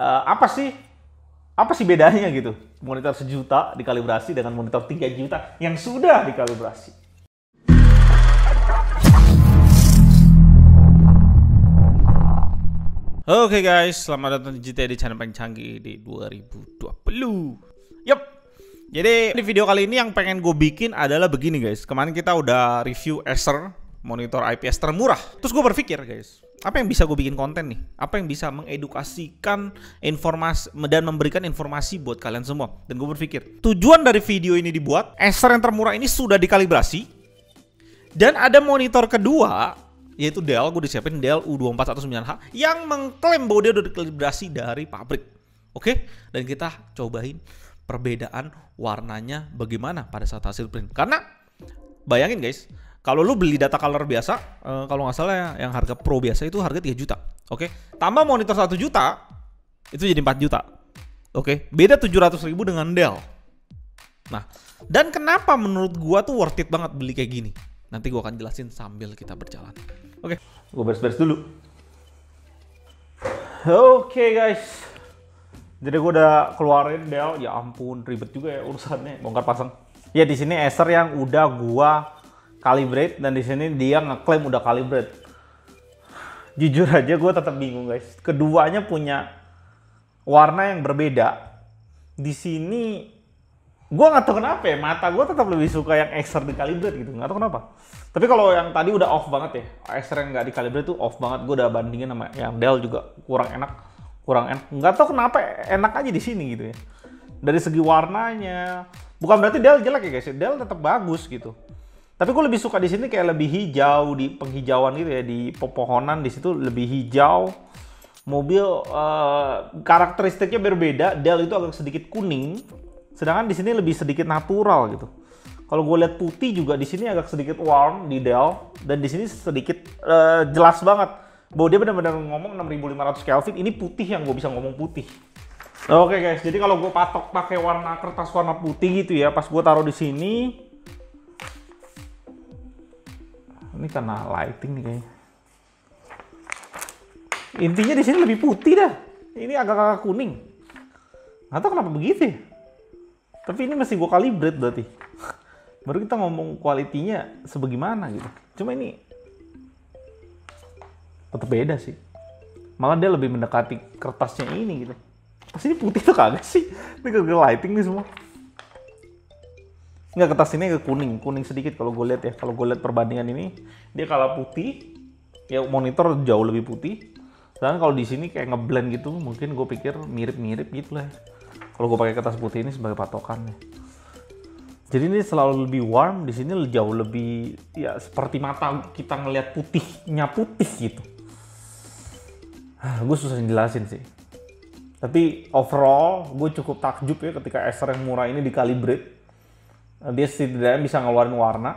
uh, apa sih apa sih bedanya gitu monitor sejuta dikalibrasi dengan monitor 3 juta yang sudah dikalibrasi. Oke okay guys, selamat datang di GTA di channel paling canggih di 2020. Yup. Jadi di video kali ini yang pengen gue bikin adalah begini guys. Kemarin kita udah review Acer monitor IPS termurah. Terus gue berpikir guys, apa yang bisa gue bikin konten nih? Apa yang bisa mengedukasikan informasi dan memberikan informasi buat kalian semua? Dan gue berpikir, tujuan dari video ini dibuat, Acer yang termurah ini sudah dikalibrasi dan ada monitor kedua yaitu Dell, gue disiapin Dell U2419H yang mengklaim bahwa dia udah dikalibrasi dari pabrik. Oke, dan kita cobain perbedaan warnanya bagaimana pada saat hasil print. Karena bayangin guys, kalau lu beli data color biasa, uh, kalau nggak salah ya, yang harga pro biasa itu harga 3 juta. Oke, tambah monitor 1 juta, itu jadi 4 juta. Oke, beda 700 ribu dengan Dell. Nah, dan kenapa menurut gua tuh worth it banget beli kayak gini? Nanti gua akan jelasin sambil kita berjalan. Oke, okay. gue beres-beres dulu. Oke okay, guys, jadi gue udah keluarin Dell. Ya ampun, ribet juga ya urusannya bongkar pasang. Ya di sini Acer yang udah gua calibrate dan di sini dia ngeklaim udah calibrate. Jujur aja gue tetap bingung guys. Keduanya punya warna yang berbeda. Di sini gue nggak tahu kenapa ya mata gue tetap lebih suka yang Acer di calibrate gitu. Nggak tahu kenapa. Tapi kalau yang tadi udah off banget ya, Acer yang nggak dikalibrate tuh off banget. Gue udah bandingin sama yang Dell juga kurang enak, kurang enak. Nggak tahu kenapa enak aja di sini gitu ya. Dari segi warnanya, bukan berarti Dell jelek ya guys. Dell tetap bagus gitu. Tapi gue lebih suka di sini kayak lebih hijau di penghijauan gitu ya di pepohonan di situ lebih hijau. Mobil uh, karakteristiknya berbeda. Dell itu agak sedikit kuning, sedangkan di sini lebih sedikit natural gitu. Kalau gue lihat putih juga di sini agak sedikit warm di Dell dan di sini sedikit uh, jelas banget bahwa dia benar-benar ngomong 6500 Kelvin. Ini putih yang gue bisa ngomong putih. Oke okay guys, jadi kalau gue patok pakai warna kertas warna putih gitu ya, pas gue taruh di sini, ini karena lighting nih kayaknya. Intinya di sini lebih putih dah. Ini agak-agak kuning. Nggak tahu kenapa begitu ya. Tapi ini masih gue kalibrate berarti baru kita ngomong kualitinya sebagaimana gitu cuma ini tetap beda sih malah dia lebih mendekati kertasnya ini gitu pas ini putih tuh kagak sih ini kagak lighting nih semua Enggak kertas ini agak kuning, kuning sedikit kalau gue lihat ya. Kalau gue lihat perbandingan ini, dia kalah putih, ya monitor jauh lebih putih. Dan kalau di sini kayak ngeblend gitu, mungkin gue pikir mirip-mirip gitu lah. Kalau gue pakai kertas putih ini sebagai patokannya. Jadi ini selalu lebih warm, di sini jauh lebih ya seperti mata kita ngelihat putihnya putih gitu. Ah, gue susah jelasin sih. Tapi overall gue cukup takjub ya ketika Acer yang murah ini dikalibrate. Dia setidaknya bisa ngeluarin warna.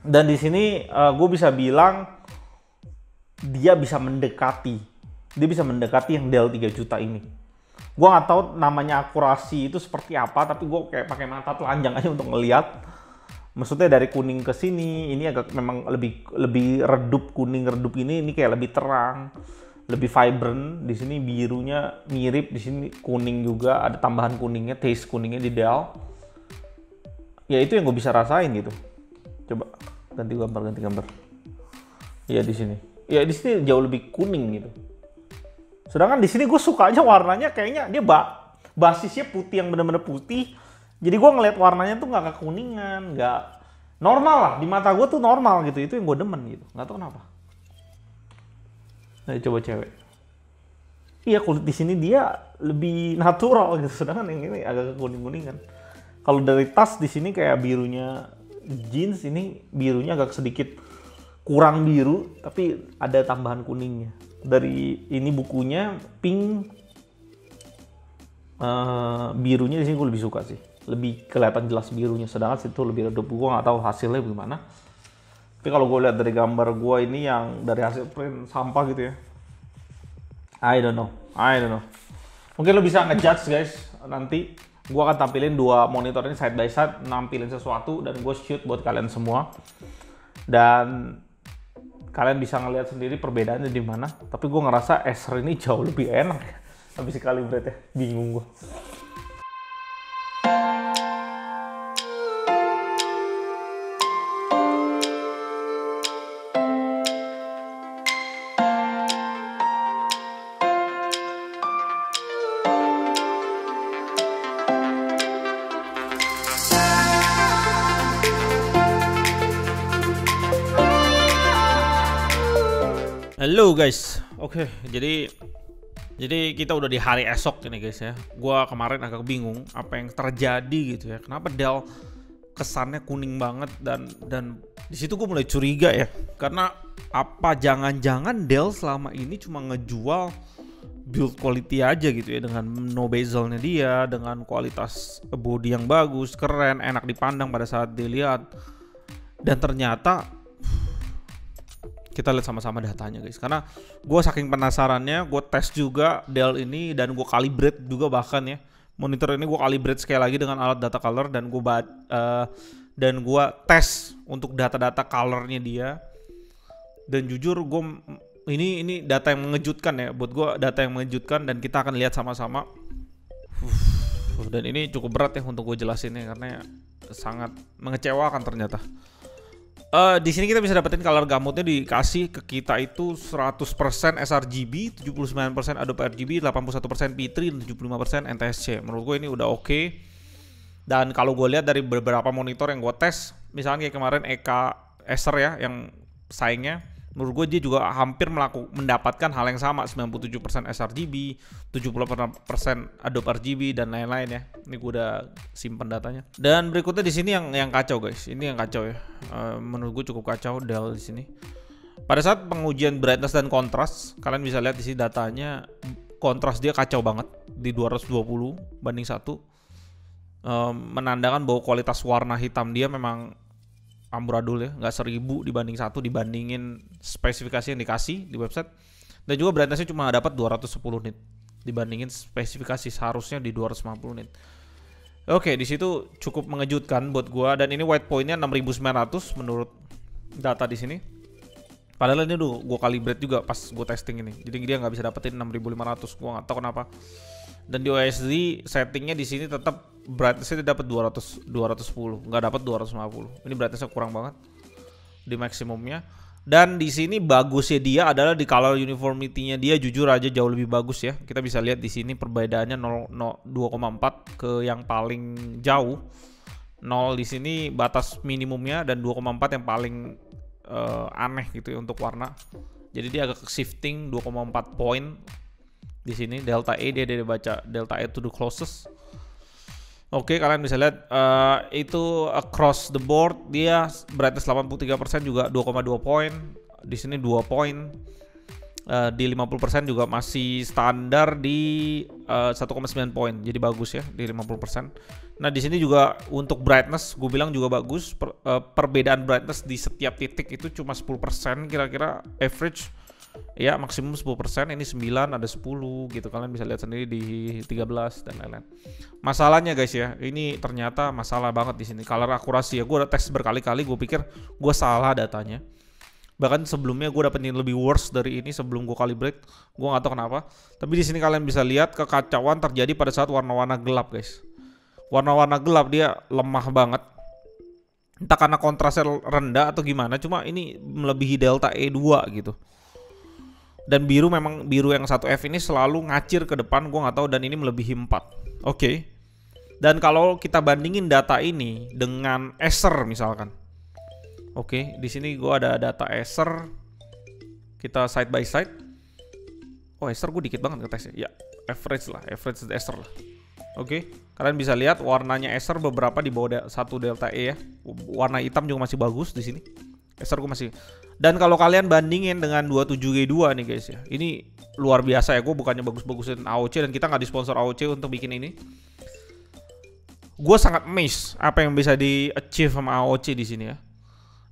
Dan di sini uh, gue bisa bilang dia bisa mendekati, dia bisa mendekati yang Dell 3 juta ini. Gue nggak tahu namanya akurasi itu seperti apa tapi gue kayak pakai mata telanjang aja untuk ngeliat. Maksudnya dari kuning ke sini ini agak memang lebih lebih redup kuning redup ini ini kayak lebih terang lebih vibrant. Di sini birunya mirip di sini kuning juga ada tambahan kuningnya taste kuningnya di Dell ya itu yang gue bisa rasain gitu coba ganti gambar ganti gambar ya di sini ya di sini jauh lebih kuning gitu Sedangkan di sini gue sukanya warnanya kayaknya dia ba basisnya putih yang bener-bener putih. Jadi gue ngeliat warnanya tuh nggak kekuningan, nggak normal lah di mata gue tuh normal gitu. Itu yang gue demen gitu. Nggak tahu kenapa. Nah, coba cewek. Iya kulit di sini dia lebih natural gitu, sedangkan yang ini agak kuning-kuningan. Kalau dari tas di sini kayak birunya jeans ini birunya agak sedikit kurang biru, tapi ada tambahan kuningnya. Dari ini bukunya pink. Uh, birunya di sini gue lebih suka sih. Lebih kelihatan jelas birunya. Sedangkan situ lebih redup. Gue nggak tahu hasilnya gimana. Tapi kalau gue lihat dari gambar gue ini yang dari hasil print sampah gitu ya. I don't know. I don't know. Mungkin lo bisa ngejudge guys nanti gue akan tampilin dua monitor ini side by side nampilin sesuatu dan gue shoot buat kalian semua dan kalian bisa ngeliat sendiri perbedaannya di mana. Tapi gue ngerasa Acer ini jauh lebih enak. Habis kalibrate ya, bingung gue. Halo guys, oke jadi jadi kita udah di hari esok ini guys ya. Gua kemarin agak bingung apa yang terjadi gitu ya. Kenapa Dell kesannya kuning banget dan dan di situ gue mulai curiga ya. Karena apa jangan-jangan Dell selama ini cuma ngejual build quality aja gitu ya dengan no bezelnya dia, dengan kualitas body yang bagus, keren, enak dipandang pada saat dilihat. Dan ternyata kita lihat sama-sama datanya guys. Karena gue saking penasarannya gue tes juga Dell ini dan gue calibrate juga bahkan ya. Monitor ini gue calibrate sekali lagi dengan alat data color dan gue uh, dan gue tes untuk data-data colornya dia. Dan jujur gue ini ini data yang mengejutkan ya. Buat gue data yang mengejutkan dan kita akan lihat sama-sama. Dan ini cukup berat ya untuk gue jelasinnya karena sangat mengecewakan ternyata Uh, di sini kita bisa dapetin color gamutnya dikasih ke kita itu 100% sRGB, 79% Adobe RGB, 81% P3, 75% NTSC. Menurut gue ini udah oke. Okay. Dan kalau gue lihat dari beberapa monitor yang gue tes, misalnya kayak kemarin EK Acer ya yang saingnya menurut gue dia juga hampir melakukan mendapatkan hal yang sama 97% sRGB 70% Adobe RGB dan lain-lain ya. Ini gue udah simpen datanya. Dan berikutnya di sini yang yang kacau guys. Ini yang kacau ya. Uh, menurut gue cukup kacau Dell di sini. Pada saat pengujian brightness dan kontras kalian bisa lihat di sini datanya kontras dia kacau banget di 220 banding satu. Um, menandakan bahwa kualitas warna hitam dia memang amburadul ya nggak seribu dibanding satu dibandingin spesifikasi yang dikasih di website. Dan juga brightnessnya cuma dapat 210 nit dibandingin spesifikasi seharusnya di 250 nit. Oke di situ cukup mengejutkan buat gua dan ini white pointnya 6900 menurut data di sini. Padahal ini udah gua calibrate juga pas gua testing ini. Jadi dia nggak bisa dapetin 6500 gua nggak tahu kenapa dan di OSD settingnya di sini tetap brightnessnya dapat 200 210 nggak dapat 250 ini brightnessnya kurang banget di maksimumnya. Dan di sini bagusnya dia adalah di color uniformity-nya dia jujur aja jauh lebih bagus ya. Kita bisa lihat di sini perbedaannya 0, 0 2,4 ke yang paling jauh. 0 di sini batas minimumnya dan 2,4 yang paling uh, aneh gitu ya untuk warna. Jadi dia agak shifting 2,4 poin di sini delta E dia dia baca delta E to the closest Oke, kalian bisa lihat uh, itu across the board dia brightness 83% juga 2,2 poin. Di sini 2 poin. Uh, di 50% juga masih standar di uh, 1,9 poin. Jadi bagus ya di 50%. Nah, di sini juga untuk brightness gue bilang juga bagus. Per, uh, perbedaan brightness di setiap titik itu cuma 10% kira-kira average ya maksimum 10% ini 9 ada 10 gitu. Kalian bisa lihat sendiri di 13 dan lain-lain. Masalahnya guys ya ini ternyata masalah banget di sini. Color akurasi ya gue udah tes berkali-kali gue pikir gue salah datanya. Bahkan sebelumnya gue dapetin lebih worse dari ini sebelum gue calibrate gue nggak tahu kenapa. Tapi di sini kalian bisa lihat kekacauan terjadi pada saat warna-warna gelap guys. Warna-warna gelap dia lemah banget. Entah karena kontrasnya rendah atau gimana cuma ini melebihi delta E2 gitu dan biru memang biru yang satu F ini selalu ngacir ke depan gue nggak tahu dan ini melebihi 4 oke. Okay. dan kalau kita bandingin data ini dengan Acer misalkan. Oke okay, di sini gue ada data Acer. Kita side by side. Oh Acer gue dikit banget ngetesnya. Ya average lah average Acer lah. Oke okay. kalian bisa lihat warnanya Acer beberapa di bawah satu delta E ya. Warna hitam juga masih bagus di sini. Acer gue masih dan kalau kalian bandingin dengan 27G2 nih guys ya, ini luar biasa ya. Gue bukannya bagus-bagusin AOC dan kita nggak disponsor AOC untuk bikin ini. Gue sangat amazed apa yang bisa di achieve sama AOC di sini ya.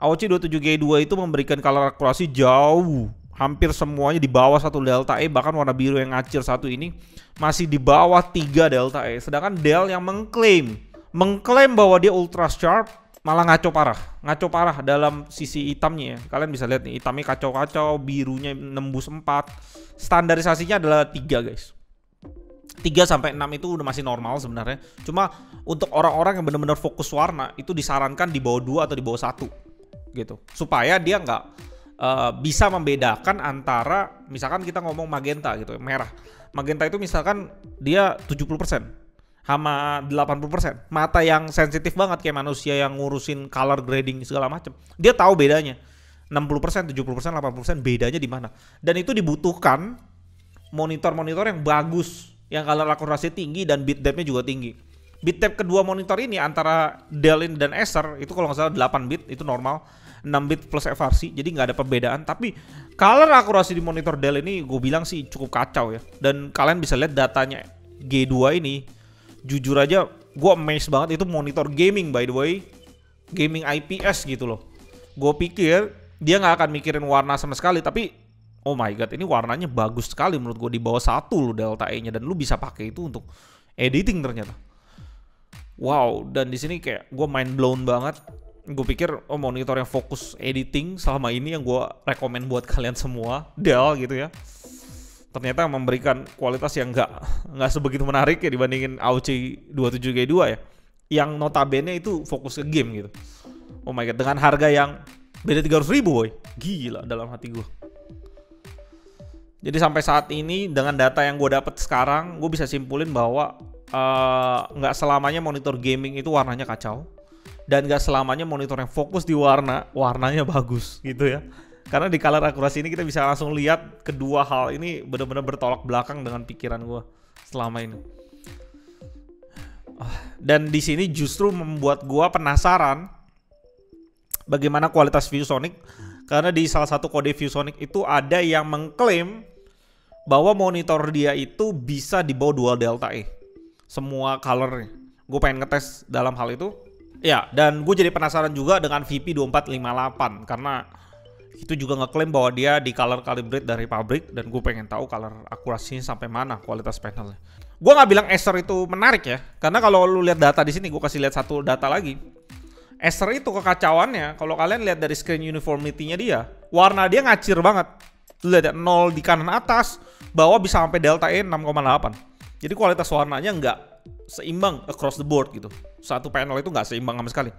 AOC 27G2 itu memberikan color akurasi jauh hampir semuanya di bawah satu delta E bahkan warna biru yang ngacir satu ini masih di bawah 3 delta E sedangkan Dell yang mengklaim mengklaim bahwa dia ultra sharp malah ngaco parah, ngaco parah dalam sisi hitamnya ya. Kalian bisa lihat nih, hitamnya kacau-kacau, birunya nembus 4. Standarisasinya adalah tiga guys. 3 sampai 6 itu udah masih normal sebenarnya. Cuma untuk orang-orang yang benar-benar fokus warna itu disarankan di bawah 2 atau di bawah 1 gitu. Supaya dia nggak uh, bisa membedakan antara misalkan kita ngomong magenta gitu, merah. Magenta itu misalkan dia 70% sama 80%. Mata yang sensitif banget kayak manusia yang ngurusin color grading segala macam. Dia tahu bedanya. 60%, 70%, 80% bedanya di mana. Dan itu dibutuhkan monitor-monitor yang bagus, yang color akurasi tinggi dan bit depth-nya juga tinggi. Bit depth kedua monitor ini antara Dell dan Acer itu kalau nggak salah 8 bit itu normal, 6 bit plus FRC, jadi nggak ada perbedaan. Tapi color akurasi di monitor Dell ini gue bilang sih cukup kacau ya. Dan kalian bisa lihat datanya G2 ini jujur aja gue amazed banget itu monitor gaming by the way. Gaming IPS gitu loh. Gue pikir dia nggak akan mikirin warna sama sekali tapi oh my god ini warnanya bagus sekali menurut gue di bawah satu lo delta E nya dan lu bisa pakai itu untuk editing ternyata. Wow dan di sini kayak gue mind blown banget. Gue pikir oh monitor yang fokus editing selama ini yang gue rekomend buat kalian semua Dell gitu ya ternyata memberikan kualitas yang nggak nggak sebegitu menarik ya dibandingin AOC 27G2 ya. Yang notabene itu fokus ke game gitu. Oh my god dengan harga yang beda 300 ribu boy. Gila dalam hati gue jadi sampai saat ini dengan data yang gue dapat sekarang gue bisa simpulin bahwa eh, nggak uh, selamanya monitor gaming itu warnanya kacau. Dan nggak selamanya monitor yang fokus di warna warnanya bagus gitu ya karena di color akurasi ini kita bisa langsung lihat kedua hal ini benar-benar bertolak belakang dengan pikiran gue selama ini. Ah, dan di sini justru membuat gue penasaran bagaimana kualitas ViewSonic karena di salah satu kode ViewSonic itu ada yang mengklaim bahwa monitor dia itu bisa di bawah dual delta E. Semua colornya. Gue pengen ngetes dalam hal itu. Ya, dan gue jadi penasaran juga dengan VP2458 karena itu juga ngeklaim bahwa dia di color calibrate dari pabrik dan gue pengen tahu color akurasinya sampai mana kualitas panelnya. Gue nggak bilang Acer itu menarik ya, karena kalau lu lihat data di sini, gue kasih lihat satu data lagi. Acer itu kekacauannya, kalau kalian lihat dari screen uniformity-nya dia, warna dia ngacir banget. Lu lihat ya, 0 di kanan atas, bawah bisa sampai delta E 6,8. Jadi kualitas warnanya nggak seimbang across the board gitu. Satu panel itu nggak seimbang sama sekali.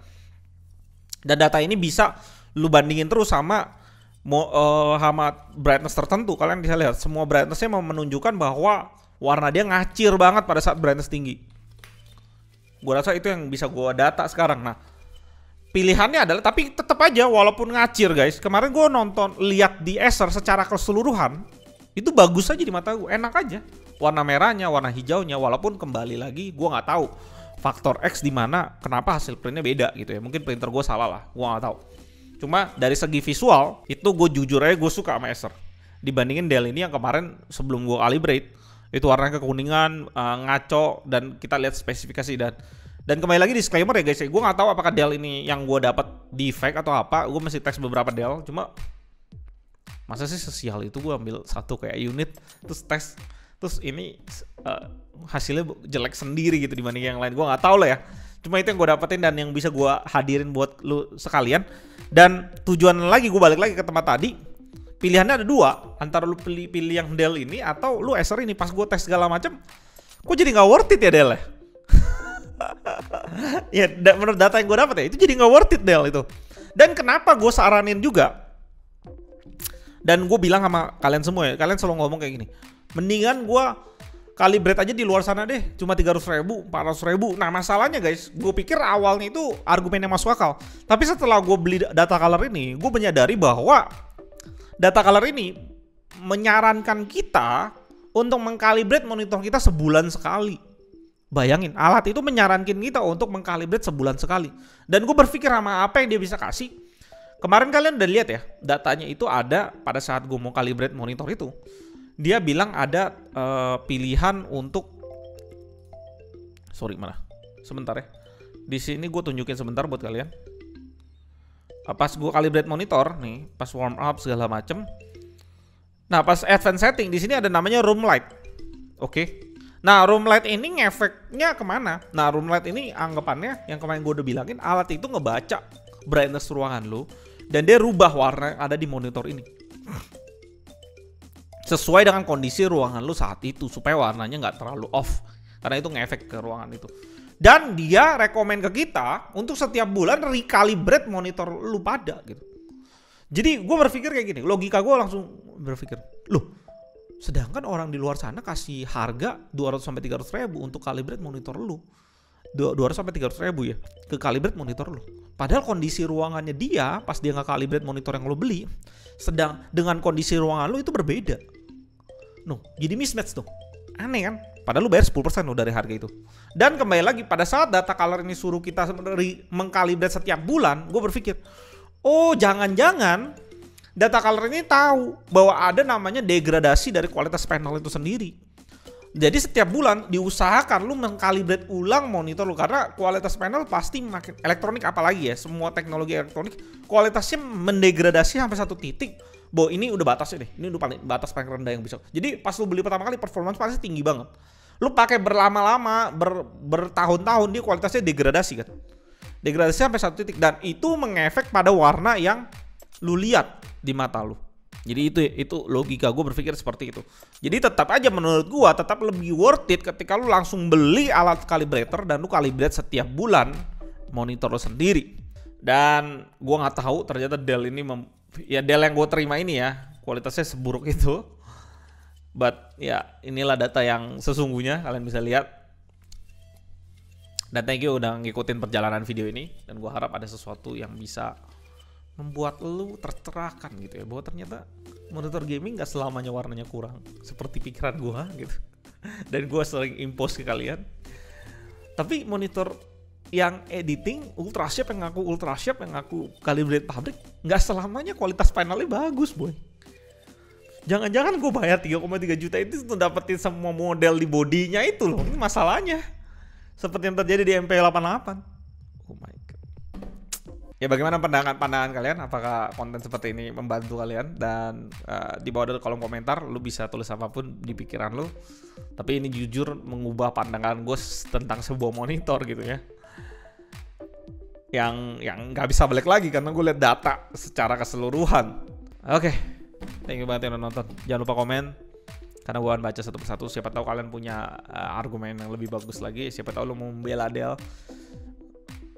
Dan data ini bisa lu bandingin terus sama mau uh, sama brightness tertentu. Kalian bisa lihat semua brightnessnya mau menunjukkan bahwa warna dia ngacir banget pada saat brightness tinggi. Gue rasa itu yang bisa gue data sekarang. Nah pilihannya adalah tapi tetap aja walaupun ngacir guys. Kemarin gue nonton lihat di Acer secara keseluruhan itu bagus aja di mata gue enak aja. Warna merahnya warna hijaunya walaupun kembali lagi gue nggak tahu faktor X di mana kenapa hasil printnya beda gitu ya. Mungkin printer gue salah lah gue nggak tahu Cuma dari segi visual itu gue jujur aja gue suka sama Acer. Dibandingin Dell ini yang kemarin sebelum gue calibrate itu warnanya kekuningan, uh, ngaco dan kita lihat spesifikasi dan dan kembali lagi disclaimer ya guys, gue nggak tahu apakah Dell ini yang gue dapat defect atau apa. Gue masih tes beberapa Dell, cuma masa sih sesial itu gue ambil satu kayak unit terus tes terus ini uh, hasilnya jelek sendiri gitu dibanding yang lain. Gue nggak tahu lah ya. Cuma itu yang gue dapetin dan yang bisa gue hadirin buat lu sekalian. Dan tujuan lagi gue balik lagi ke tempat tadi. Pilihannya ada dua, antara lu pilih pilih yang Dell ini atau lu Acer ini. Pas gue tes segala macam, kok jadi nggak worth it ya Dell ya? ya menurut data yang gue dapat ya itu jadi nggak worth it Dell itu. Dan kenapa gue saranin juga? Dan gue bilang sama kalian semua ya, kalian selalu ngomong kayak gini. Mendingan gue kalibrate aja di luar sana deh. Cuma 300 ribu 400 ribu. Nah masalahnya guys gue pikir awalnya itu argumen yang masuk akal. Tapi setelah gue beli data color ini gue menyadari bahwa data color ini menyarankan kita untuk mengkalibrate monitor kita sebulan sekali. Bayangin, alat itu menyarankan kita untuk mengkalibrate sebulan sekali. Dan gue berpikir sama apa yang dia bisa kasih. Kemarin kalian udah lihat ya, datanya itu ada pada saat gue mau kalibrate monitor itu dia bilang ada uh, pilihan untuk sorry mana sebentar ya di sini gue tunjukin sebentar buat kalian pas gue calibrate monitor nih pas warm up segala macem nah pas advanced setting di sini ada namanya room light oke okay? Nah, room light ini ngefeknya ke mana? Nah, room light ini anggapannya yang kemarin gue udah bilangin, alat itu ngebaca brightness ruangan lo dan dia rubah warna yang ada di monitor ini. Sesuai dengan kondisi ruangan lo saat itu supaya warnanya nggak terlalu off karena itu ngefek ke ruangan itu. Dan dia rekomend ke kita untuk setiap bulan recalibrate monitor lu pada gitu. Jadi gue berpikir kayak gini, logika gue langsung berpikir, loh Sedangkan orang di luar sana kasih harga 200 sampai 300 ribu untuk kalibrate monitor lu. 200 sampai 300 ribu ya ke kalibrate monitor lu. Padahal kondisi ruangannya dia pas dia nggak kalibrate monitor yang lo beli, sedang dengan kondisi ruangan lu itu berbeda. No, jadi mismatch tuh. Aneh kan? Padahal lu bayar 10% loh dari harga itu. Dan kembali lagi pada saat data color ini suruh kita mengkalibrate setiap bulan, gue berpikir, oh jangan-jangan data color ini tahu bahwa ada namanya degradasi dari kualitas panel itu sendiri. Jadi setiap bulan diusahakan lu mengkalibrate ulang monitor lu karena kualitas panel pasti makin elektronik apalagi ya semua teknologi elektronik kualitasnya mendegradasi sampai satu titik bahwa ini udah batas ini ini udah paling batas paling rendah yang bisa. Jadi pas lu beli pertama kali performance pasti tinggi banget. Lu pakai berlama-lama ber, bertahun-tahun dia kualitasnya degradasi kan. Degradasi sampai satu titik dan itu mengefek pada warna yang lu lihat di mata lu. Jadi itu itu logika gue berpikir seperti itu. Jadi tetap aja menurut gue tetap lebih worth it ketika lu langsung beli alat calibrator dan lu calibrate setiap bulan monitor lu sendiri. Dan gue nggak tahu ternyata Dell ini ya Dell yang gue terima ini ya kualitasnya seburuk itu. But ya inilah data yang sesungguhnya kalian bisa lihat. Dan thank you udah ngikutin perjalanan video ini dan gue harap ada sesuatu yang bisa membuat lu tercerahkan gitu ya bahwa ternyata monitor gaming gak selamanya warnanya kurang seperti pikiran gua gitu dan gua sering impose ke kalian tapi monitor yang editing ultra sharp yang ngaku ultra sharp yang ngaku calibrate pabrik nggak selamanya kualitas panelnya bagus boy jangan-jangan gue bayar 3,3 juta itu untuk dapetin semua model di bodinya itu loh ini masalahnya seperti yang terjadi di MP88 oh my Ya bagaimana pandangan-pandangan kalian? Apakah konten seperti ini membantu kalian? Dan uh, di bawah kolom komentar, lu bisa tulis apa pun di pikiran lu. Tapi ini jujur mengubah pandangan gue tentang sebuah monitor gitu ya. Yang yang nggak bisa balik lagi karena gue lihat data secara keseluruhan. Oke, okay. thank you banget yang nonton. Jangan lupa komen karena gue akan baca satu persatu. Siapa tahu kalian punya uh, argumen yang lebih bagus lagi. Siapa tahu lu mau membela Dell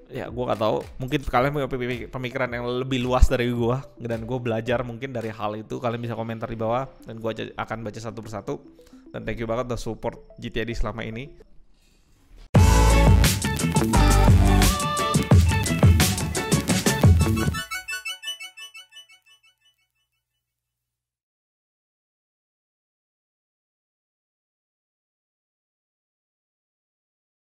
ya gue gak tahu mungkin kalian punya pemikiran yang lebih luas dari gue dan gue belajar mungkin dari hal itu kalian bisa komentar di bawah dan gue akan baca satu persatu dan thank you banget udah support GTD selama ini